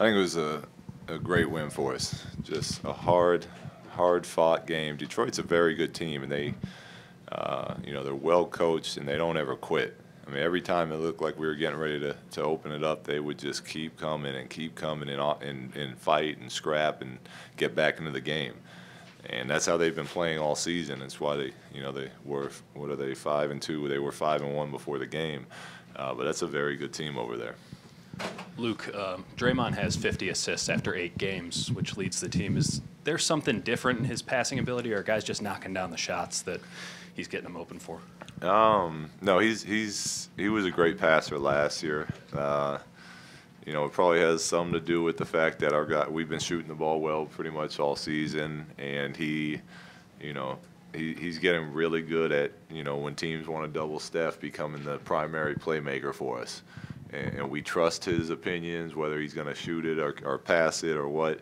I think it was a, a great win for us. Just a hard, hard fought game. Detroit's a very good team, and they, uh, you know, they're well coached and they don't ever quit. I mean, every time it looked like we were getting ready to, to open it up, they would just keep coming and keep coming and, and, and fight and scrap and get back into the game. And that's how they've been playing all season. That's why they, you know, they were, what are they, five and two? They were five and one before the game. Uh, but that's a very good team over there. Luke, um, Draymond has 50 assists after eight games, which leads the team. Is there something different in his passing ability, or guys just knocking down the shots that he's getting them open for? Um, no, he's he's he was a great passer last year. Uh, you know, it probably has something to do with the fact that our guy we've been shooting the ball well pretty much all season, and he, you know, he, he's getting really good at you know when teams want to double Steph, becoming the primary playmaker for us and, we trust his opinions, whether he's going to shoot it or, or, pass it or what.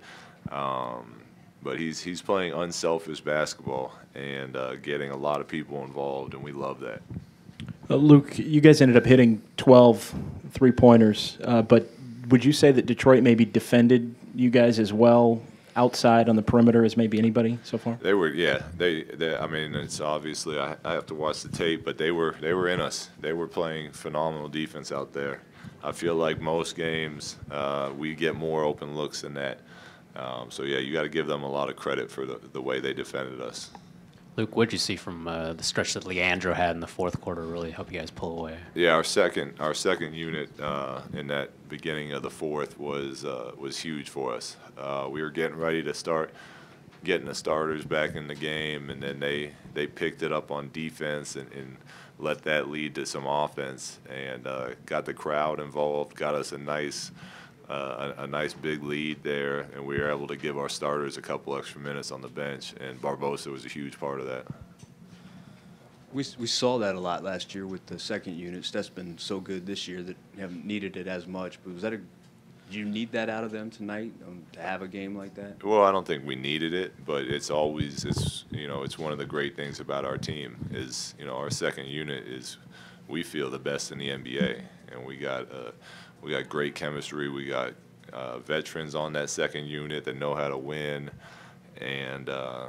Um, but he's he's playing unselfish basketball and uh, getting a lot of people involved, and we love that. Uh, Luke, you guys ended up hitting 12 three pointers, uh, but would you say that Detroit maybe defended you guys as well outside on the perimeter as maybe anybody so far? They were, yeah. They, they I mean, it's obviously I, I have to watch the tape, but they were they were in us. They were playing phenomenal defense out there. I feel like most games uh, we get more open looks than that. Um, so yeah, you got to give them a lot of credit for the, the way they defended us. Luke, what did you see from uh, the stretch that Leandro had in the fourth quarter? Really help you guys pull away. Yeah, our second our second unit uh, in that beginning of the fourth was uh, was huge for us. Uh, we were getting ready to start getting the starters back in the game, and then they they picked it up on defense and, and let that lead to some offense and uh, got the crowd involved, got us a nice. Uh, a, a, nice big lead there, and we were able to give our starters a couple extra minutes on the bench, and Barbosa was a huge part of that. We, we saw that a lot last year with the second units. That's been so good this year that haven't needed it as much. But was that a you need that out of them tonight um, to have a game like that? Well, I don't think we needed it, but it's always it's you know it's one of the great things about our team is you know our second unit is we feel the best in the NBA, and we got uh, we got great chemistry. We got uh, veterans on that second unit that know how to win, and uh,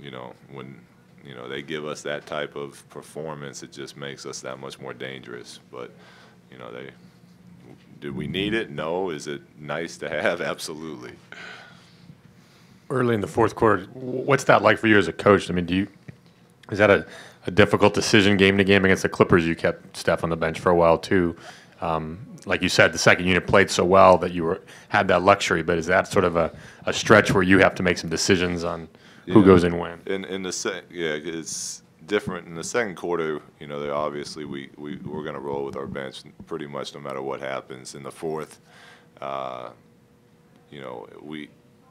you know when you know they give us that type of performance, it just makes us that much more dangerous. But you know they do we need it? No. Is it nice to have? Absolutely. Early in the fourth quarter, what's that like for you as a coach? I mean, do you is that a, a difficult decision game to game against the Clippers? You kept Steph on the bench for a while too. Um, like you said, the second unit played so well that you were had that luxury. But is that sort of a, a stretch where you have to make some decisions on who yeah. goes in when? In in the se- yeah, it's different in the second quarter. You know, they obviously we, we we're going to roll with our bench pretty much no matter what happens. In the fourth, uh, you know, we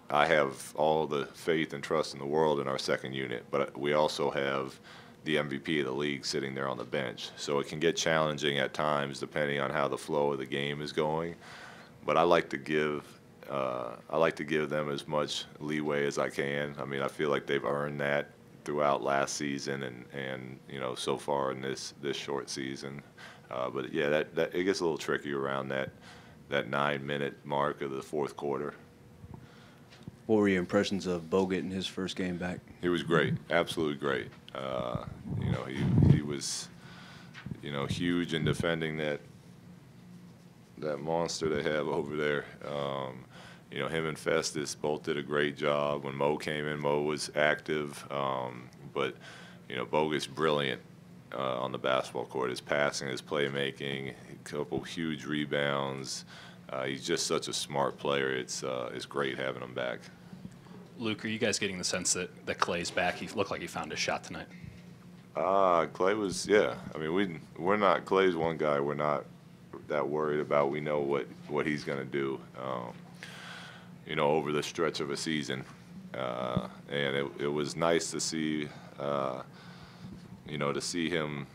I have all the faith and trust in the world in our second unit, but we also have the MVP of the league sitting there on the bench. So it can get challenging at times depending on how the flow of the game is going. But I like to give uh, I like to give them as much leeway as I can. I mean, I feel like they've earned that throughout last season and, and you know so far in this this short season. Uh, but yeah, that, that it gets a little tricky around that that nine minute mark of the fourth quarter. What were your impressions of Bogut in his first game back? He was great, absolutely great. Uh, you know, he he was you know huge in defending that that monster they have over there. Um, you know, him and Festus both did a great job. When Mo came in, Mo was active, um, but you know, Bogut's brilliant uh, on the basketball court. His passing, his playmaking, a couple huge rebounds. Uh, he's just such a smart player. It's uh, it's great having him back. Luke, are you guys getting the sense that, that Klay's back? He looked like he found his shot tonight. Uh, Klay was, yeah. I mean, we we're not Klay's one guy. We're not that worried about. We know what what he's gonna do. Um, you know, over the stretch of a season. Uh, and it, it was nice to see, uh, you know, to see him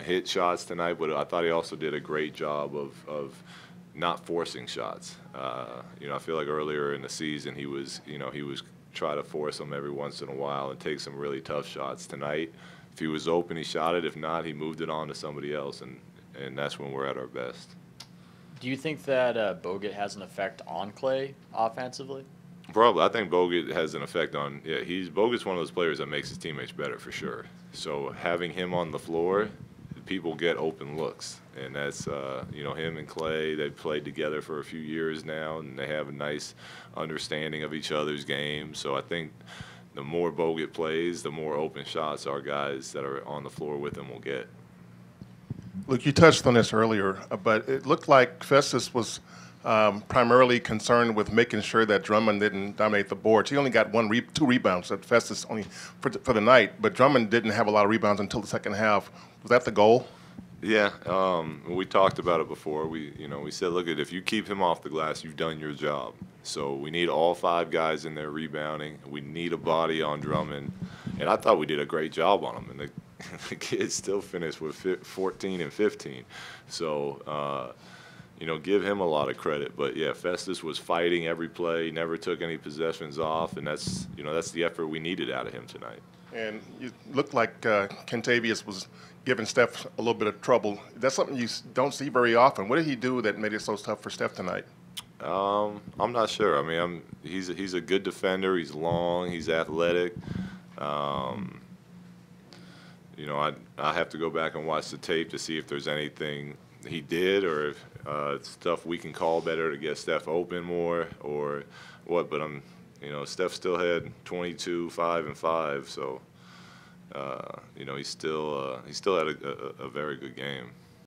hit shots tonight. But I thought he also did a great job of, of not forcing shots. Uh, you know, I feel like earlier in the season he was, you know, he was try to force them every once in a while and take some really tough shots. Tonight, if he was open, he shot it. If not, he moved it on to somebody else, and and that's when we're at our best Do you think that uh, Bogut has an effect on Klay offensively? Probably, I think Bogut has an effect on. Yeah, he's Bogut's one of those players that makes his teammates better for sure. So having him on the floor, people get open looks, and that's uh, you know him and Klay. They've played together for a few years now, and they have a nice understanding of each other's game. So I think the more Bogut plays, the more open shots our guys that are on the floor with him will get. Luke, you touched on this earlier, uh, but it looked like Festus was um, primarily concerned with making sure that Drummond didn't dominate the boards. He only got one, re- two rebounds. At Festus only for the, for the night, but Drummond didn't have a lot of rebounds until the second half. Was that the goal? Yeah, um, we talked about it before. We, you know, we said, look if you keep him off the glass, you've done your job. So we need all five guys in there rebounding. We need a body on Drummond, and I thought we did a great job on him. And the, the kids still finished with 14 and 15. So, uh, you know, give him a lot of credit. But yeah, Festus was fighting every play, never took any possessions off, and that's, you know, that's the effort we needed out of him tonight. And you looked like uh, Kentavious was giving Steph a little bit of trouble. That's something you don't see very often. What did he do that made it so tough for Steph tonight? Um, I'm not sure. I mean, I'm, he's a, he's a good defender. He's long. He's athletic. Um, you know, I I have to go back and watch the tape to see if there's anything he did or if uh, stuff we can call better to get Steph open more or what. But I'm, you know, Steph still had 22, five and five. So, uh, you know, he still uh, he still had a, a, a very good game.